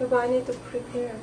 but I need to prepare.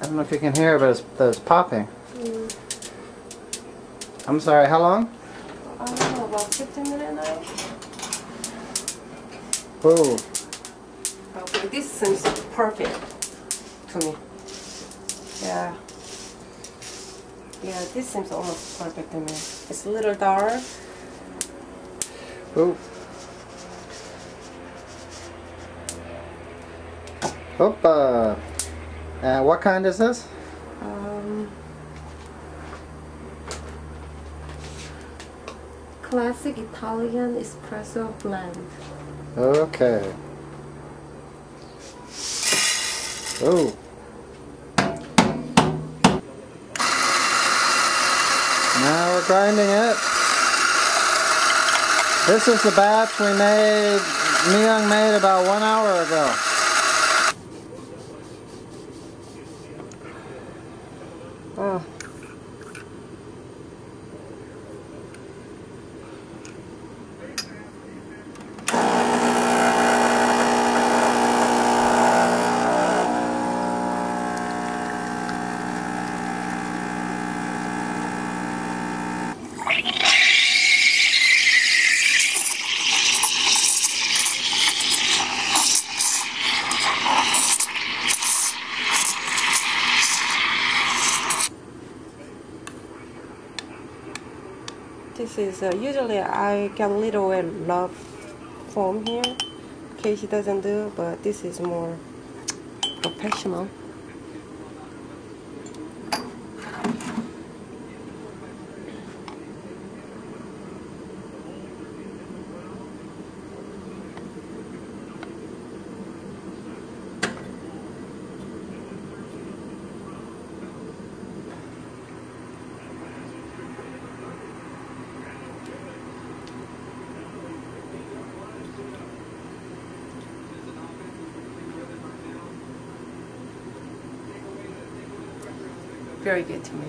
I don't know if you can hear, but it's, but it's popping. I'm sorry, how long? I don't know, about 15 minutes now? Whoa. Okay, this seems perfect to me. Yeah. Yeah, this seems almost perfect to me. It's a little dark. Whoa. Hoppa. And what kind is this? Um, classic Italian espresso blend. Okay. Oh. Now we're grinding it. This is the batch we made, Miyoung made about one hour ago. Oh. This is uh, usually I get little love foam here. in case it doesn't do, but this is more professional. Very good to me.